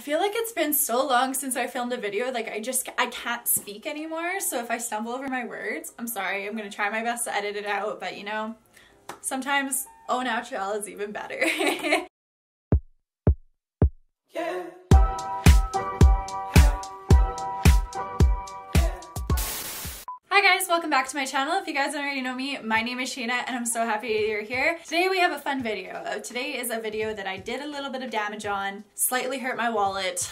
I feel like it's been so long since I filmed a video, like I just, I can't speak anymore. So if I stumble over my words, I'm sorry. I'm gonna try my best to edit it out, but you know, sometimes au naturel is even better. yeah. Welcome back to my channel. If you guys already know me, my name is Sheena and I'm so happy you're here. Today we have a fun video. Uh, today is a video that I did a little bit of damage on, slightly hurt my wallet,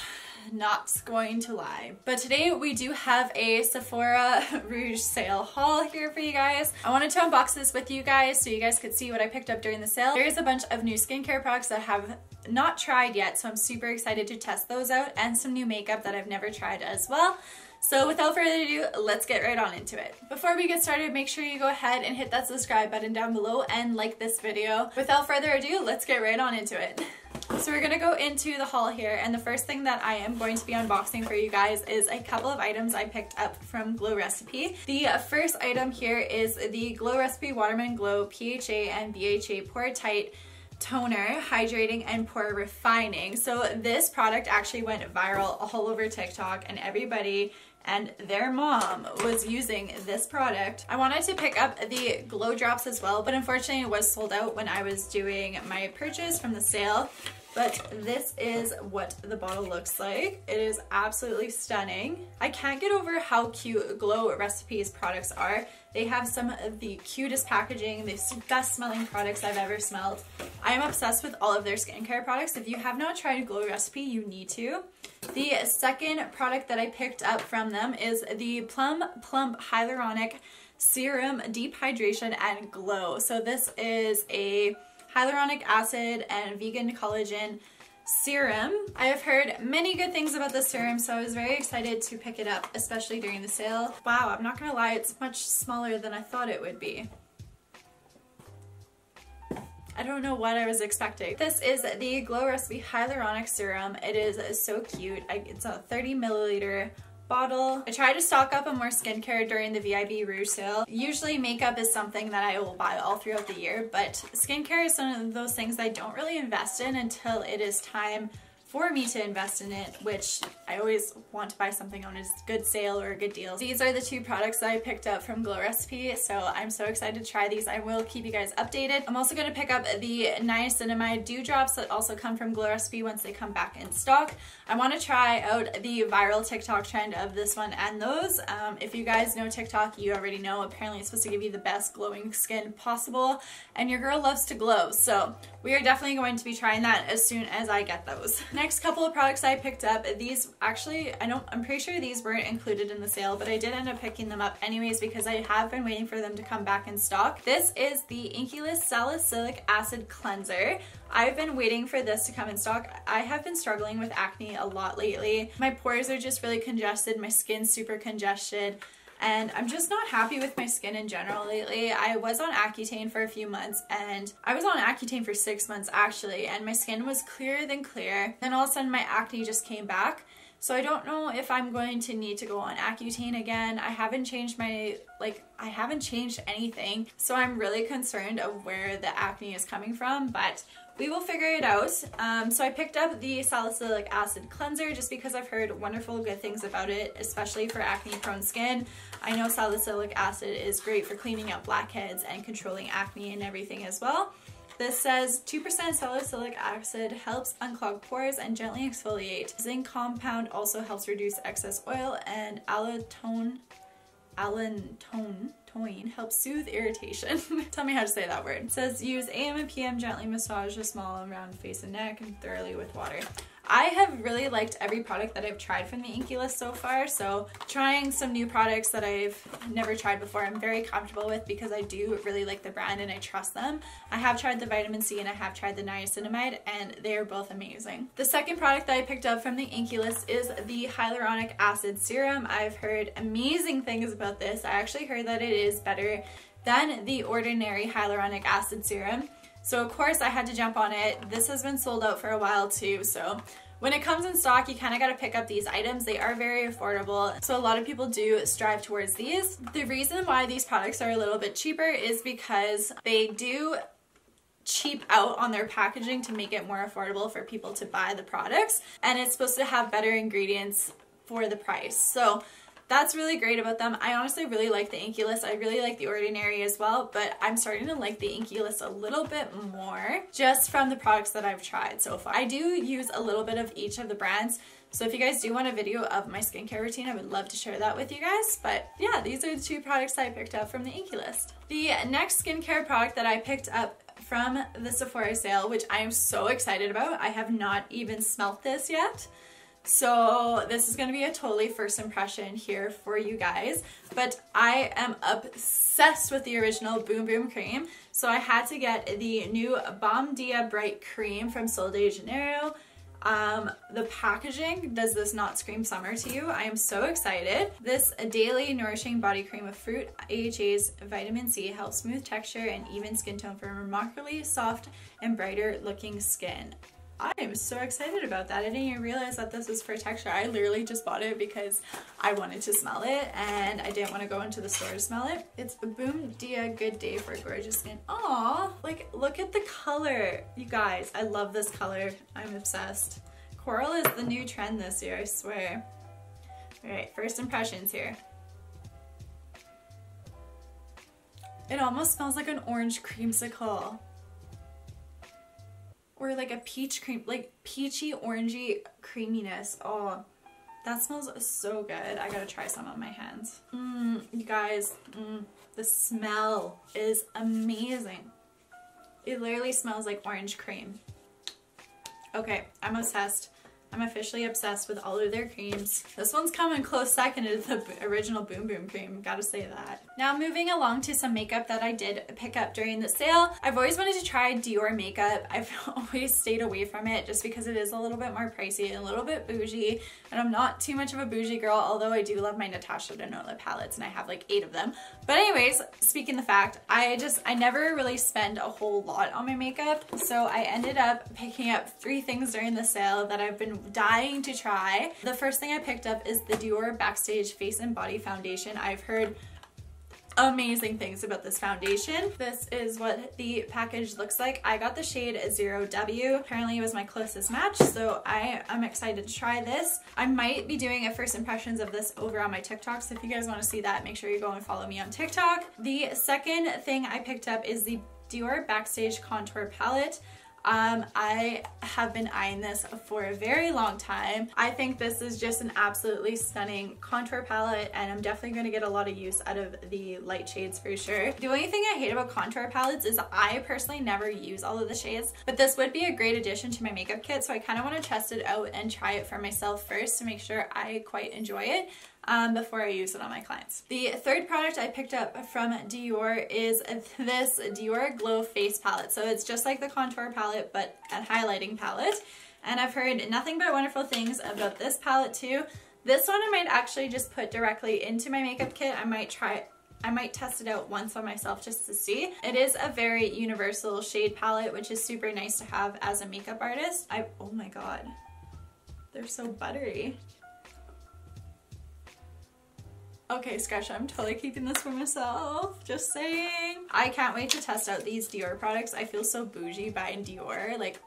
not going to lie. But today we do have a Sephora Rouge sale haul here for you guys. I wanted to unbox this with you guys so you guys could see what I picked up during the sale. There is a bunch of new skincare products that I have not tried yet, so I'm super excited to test those out and some new makeup that I've never tried as well. So without further ado, let's get right on into it. Before we get started, make sure you go ahead and hit that subscribe button down below and like this video. Without further ado, let's get right on into it. So we're gonna go into the haul here and the first thing that I am going to be unboxing for you guys is a couple of items I picked up from Glow Recipe. The first item here is the Glow Recipe Watermelon Glow PHA and BHA Pore Tight toner, hydrating, and pore refining. So this product actually went viral all over TikTok and everybody and their mom was using this product. I wanted to pick up the glow drops as well, but unfortunately it was sold out when I was doing my purchase from the sale. But this is what the bottle looks like. It is absolutely stunning. I can't get over how cute Glow Recipes products are. They have some of the cutest packaging, the best smelling products I've ever smelled. I am obsessed with all of their skincare products. If you have not tried Glow Recipe, you need to. The second product that I picked up from them is the Plum Plump Hyaluronic Serum Deep Hydration and Glow. So this is a hyaluronic acid and vegan collagen serum. I have heard many good things about this serum, so I was very excited to pick it up, especially during the sale. Wow, I'm not gonna lie, it's much smaller than I thought it would be. I don't know what I was expecting. This is the Glow Recipe Hyaluronic Serum. It is so cute. I, it's a 30 milliliter bottle. I try to stock up on more skincare during the VIB Rouge sale. Usually makeup is something that I will buy all throughout the year, but skincare is one of those things I don't really invest in until it is time for me to invest in it, which I always want to buy something on a good sale or a good deal. These are the two products that I picked up from Glow Recipe, so I'm so excited to try these. I will keep you guys updated. I'm also going to pick up the niacinamide dew drops that also come from Glow Recipe once they come back in stock. I want to try out the viral TikTok trend of this one and those. Um, if you guys know TikTok, you already know apparently it's supposed to give you the best glowing skin possible, and your girl loves to glow, so we are definitely going to be trying that as soon as I get those. Next couple of products I picked up, these actually, I don't, I'm pretty sure these weren't included in the sale, but I did end up picking them up anyways because I have been waiting for them to come back in stock. This is the Inkey-List Salicylic Acid Cleanser. I've been waiting for this to come in stock. I have been struggling with acne a lot lately. My pores are just really congested, my skin's super congested and I'm just not happy with my skin in general lately. I was on Accutane for a few months and I was on Accutane for six months actually and my skin was clearer than clear. Then all of a sudden my acne just came back. So I don't know if I'm going to need to go on Accutane again. I haven't changed my, like, I haven't changed anything. So I'm really concerned of where the acne is coming from, but we will figure it out. Um, so I picked up the salicylic acid cleanser just because I've heard wonderful good things about it, especially for acne prone skin. I know salicylic acid is great for cleaning out blackheads and controlling acne and everything as well. This says 2% salicylic acid helps unclog pores and gently exfoliate. Zinc compound also helps reduce excess oil and allantoin, allantoin toin helps soothe irritation. Tell me how to say that word. It says use AM and PM gently massage the small around face and neck and thoroughly with water. I have really liked every product that I've tried from the Inkey-List so far, so trying some new products that I've never tried before I'm very comfortable with because I do really like the brand and I trust them. I have tried the vitamin C and I have tried the niacinamide and they are both amazing. The second product that I picked up from the Inkey-List is the hyaluronic acid serum. I've heard amazing things about this. I actually heard that it is better than the ordinary hyaluronic acid serum. So of course I had to jump on it. This has been sold out for a while too, so when it comes in stock, you kind of got to pick up these items. They are very affordable, so a lot of people do strive towards these. The reason why these products are a little bit cheaper is because they do cheap out on their packaging to make it more affordable for people to buy the products. And it's supposed to have better ingredients for the price. So that's really great about them. I honestly really like the Inkey List. I really like the Ordinary as well, but I'm starting to like the Inkey List a little bit more just from the products that I've tried so far. I do use a little bit of each of the brands. So if you guys do want a video of my skincare routine, I would love to share that with you guys. But yeah, these are the two products I picked up from the Inkey List. The next skincare product that I picked up from the Sephora sale, which I am so excited about. I have not even smelt this yet. So this is going to be a totally first impression here for you guys, but I am obsessed with the original Bum Bum Cream. So I had to get the new Bom Dia Bright Cream from Sol de Janeiro. Um, the packaging does this not scream summer to you? I am so excited. This daily nourishing body cream of fruit, AHA's vitamin C helps smooth texture and even skin tone for remarkably soft and brighter looking skin. I am so excited about that. I didn't even realize that this was for texture. I literally just bought it because I wanted to smell it and I didn't want to go into the store to smell it. It's Bom Dia Good Day for Gorgeous Skin. Aw, like look at the color. You guys, I love this color. I'm obsessed. Coral is the new trend this year, I swear. All right, first impressions here. It almost smells like an orange creamsicle or like a peach cream, like peachy orangey creaminess. Oh, that smells so good. I gotta try some on my hands. Mmm, you guys, mm, the smell is amazing. It literally smells like orange cream. Okay, I'm obsessed. I'm officially obsessed with all of their creams. This one's coming close second to the original Bum Bum cream, gotta say that. Now moving along to some makeup that I did pick up during the sale. I've always wanted to try Dior makeup. I've always stayed away from it just because it is a little bit more pricey and a little bit bougie and I'm not too much of a bougie girl although I do love my Natasha Denona palettes and I have like eight of them. But anyways, speaking the fact, I just, I never really spend a whole lot on my makeup so I ended up picking up three things during the sale that I've been dying to try. The first thing I picked up is the Dior Backstage Face and Body Foundation. I've heard amazing things about this foundation. This is what the package looks like. I got the shade 0W. Apparently it was my closest match, so I am excited to try this. I might be doing a first impressions of this over on my TikTok, so if you guys want to see that, make sure you go and follow me on TikTok. The second thing I picked up is the Dior Backstage Contour Palette. Um, I have been eyeing this for a very long time. I think this is just an absolutely stunning contour palette and I'm definitely going to get a lot of use out of the light shades for sure. The only thing I hate about contour palettes is I personally never use all of the shades, but this would be a great addition to my makeup kit so I kind of want to test it out and try it for myself first to make sure I quite enjoy it um, before I use it on my clients. The third product I picked up from Dior is this Dior Glow Face Palette. So it's just like the contour palette, but a highlighting palette. And I've heard nothing but wonderful things about this palette too. This one I might actually just put directly into my makeup kit. I might try I might test it out once on myself just to see. It is a very universal shade palette, which is super nice to have as a makeup artist. I, oh my god, they're so buttery. Okay, Sketch, I'm totally keeping this for myself. Just saying. I can't wait to test out these Dior products. I feel so bougie buying Dior. Like,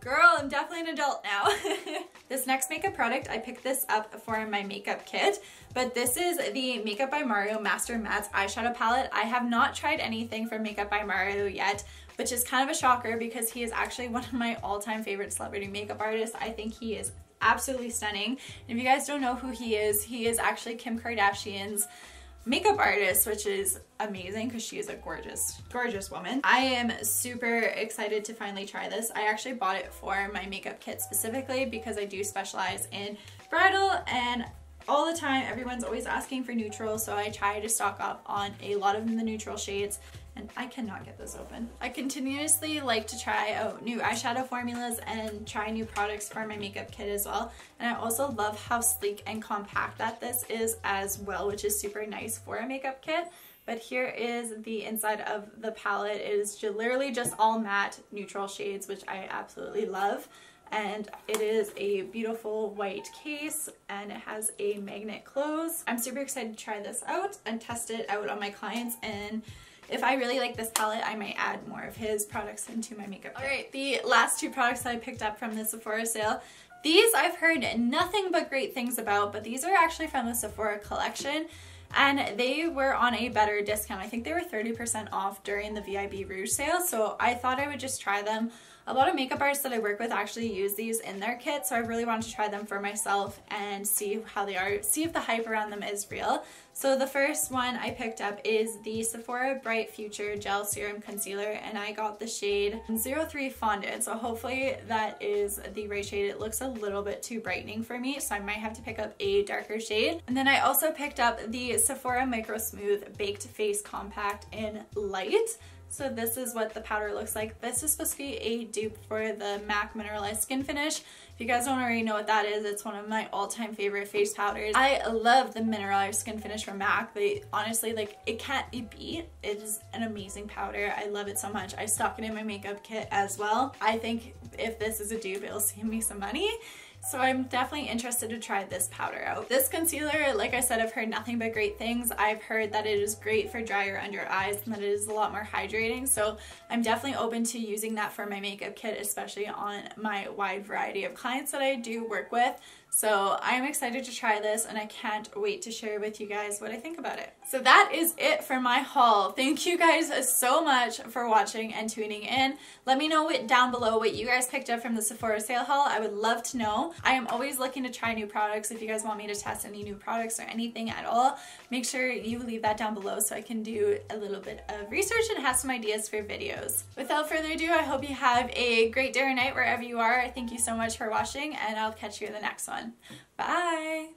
girl, I'm definitely an adult now. this next makeup product, I picked this up for my makeup kit, but this is the Makeup by Mario Master Mattes eyeshadow palette. I have not tried anything from Makeup by Mario yet, which is kind of a shocker because he is actually one of my all-time favorite celebrity makeup artists. I think he is absolutely stunning. And if you guys don't know who he is, he is actually Kim Kardashian's makeup artist, which is amazing because she is a gorgeous, gorgeous woman. I am super excited to finally try this. I actually bought it for my makeup kit specifically because I do specialize in bridal and all the time everyone's always asking for neutral so I try to stock up on a lot of the neutral shades and I cannot get this open. I continuously like to try out new eyeshadow formulas and try new products for my makeup kit as well. And I also love how sleek and compact that this is as well, which is super nice for a makeup kit. But here is the inside of the palette. It is literally just all matte neutral shades, which I absolutely love and it is a beautiful white case and it has a magnet close. I'm super excited to try this out and test it out on my clients and if I really like this palette, I might add more of his products into my makeup. All right, the last two products that I picked up from the Sephora sale these I've heard nothing but great things about, but these are actually from the Sephora collection and they were on a better discount. I think they were 30% off during the VIB Rouge sale, so I thought I would just try them a lot of makeup artists that I work with actually use these in their kit, so I really wanted to try them for myself and see how they are, see if the hype around them is real. So the first one I picked up is the Sephora Bright Future Gel Serum Concealer and I got the shade 03 Fondant. So hopefully that is the right shade. It looks a little bit too brightening for me so I might have to pick up a darker shade. And then I also picked up the Sephora Micro Smooth Baked Face Compact in Light. So this is what the powder looks like. This is supposed to be a dupe for the MAC Mineralized Skin Finish. If you guys don't already know what that is, it's one of my all-time favorite face powders. I love the Mineralized Skin Finish from MAC. They honestly, like, it can't be beat. It is an amazing powder. I love it so much. I stock it in my makeup kit as well. I think if this is a dupe, it'll save me some money. So I'm definitely interested to try this powder out. This concealer, like I said, I've heard nothing but great things. I've heard that it is great for drier under eyes and that it is a lot more hydrating. So I'm definitely open to using that for my makeup kit, especially on my wide variety of clients that I do work with. So I'm excited to try this and I can't wait to share with you guys what I think about it. So that is it for my haul. Thank you guys so much for watching and tuning in. Let me know down below what you guys picked up from the Sephora sale haul. I would love to know. I am always looking to try new products. If you guys want me to test any new products or anything at all, make sure you leave that down below so I can do a little bit of research and have some ideas for videos. Without further ado, I hope you have a great day or night wherever you are. Thank you so much for watching and I'll catch you in the next one. Bye!